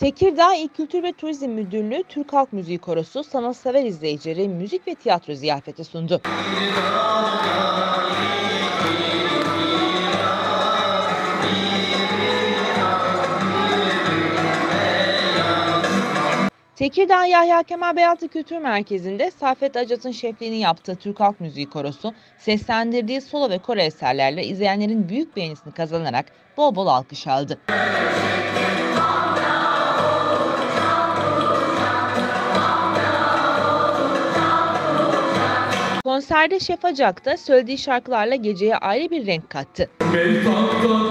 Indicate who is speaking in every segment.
Speaker 1: Tekirdağ İl Kültür ve Turizm Müdürlüğü Türk Halk Müziği Korosu sanatsever izleyicilere müzik ve tiyatro ziyafeti sundu. Tekirdağ Yahya Kemal Beyatlı Kültür Merkezi'nde Safet Acat'ın şefliğini yaptığı Türk Halk Müziği Korosu seslendirdiği solo ve koro eserlerle izleyenlerin büyük beğenisini kazanarak bol bol alkış aldı. Konserde Şef Acak da söylediği şarkılarla geceye ayrı bir renk kattı.
Speaker 2: Mevtakta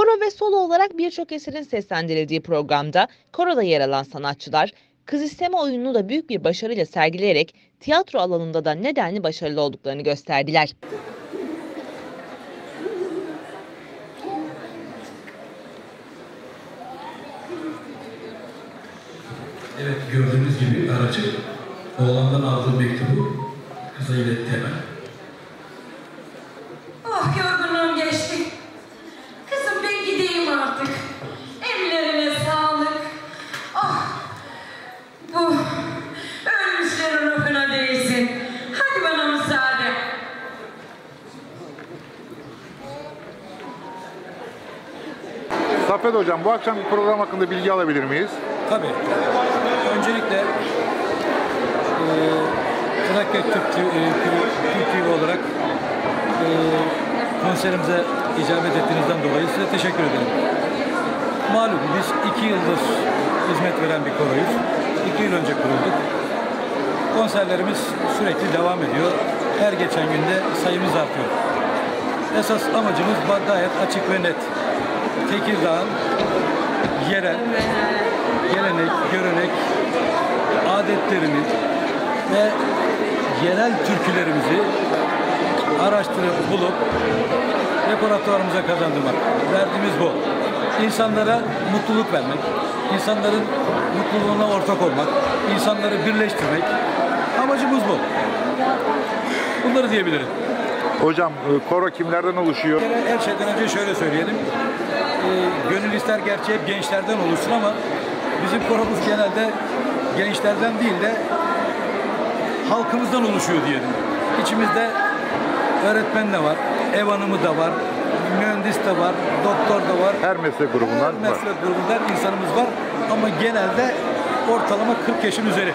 Speaker 1: Koro ve solo olarak birçok eserin seslendirildiği programda koroda yer alan sanatçılar kız isteme oyununu da büyük bir başarıyla sergileyerek tiyatro alanında da nedenli başarılı olduklarını gösterdiler.
Speaker 3: Evet gördüğünüz gibi aracı oğlandan aldığı mektubu kıza iletti hemen.
Speaker 4: Saffet Hocam bu akşamki program hakkında bilgi alabilir miyiz?
Speaker 5: Tabii. Öncelikle e, Trakya e, Tü- Türk TV olarak e, konserimize icabet ettiğinizden dolayı size teşekkür ederim. Malum biz iki yıldır hizmet veren bir koroyuz. İki yıl önce kurulduk. Konserlerimiz sürekli devam ediyor. Her geçen günde sayımız artıyor. Esas amacımız gayet açık ve net. Tekirdağ'ın yerel, gelenek, görenek, adetlerini ve yerel türkülerimizi araştırıp bulup reperatuarımıza kazandırmak. Derdimiz bu. İnsanlara mutluluk vermek, insanların mutluluğuna ortak olmak, insanları birleştirmek. Amacımız bu. Bunları diyebilirim.
Speaker 4: Hocam e, koro kimlerden oluşuyor?
Speaker 5: Her şeyden önce şöyle söyleyelim. Ee, gönül ister gerçi hep gençlerden oluşsun ama bizim koromuz genelde gençlerden değil de halkımızdan oluşuyor diyelim. İçimizde öğretmen de var, ev hanımı da var, mühendis de var, doktor da var.
Speaker 4: Her meslek
Speaker 5: Her
Speaker 4: grubundan var.
Speaker 5: meslek grubundan insanımız var ama genelde ortalama 40 yaşın üzeri.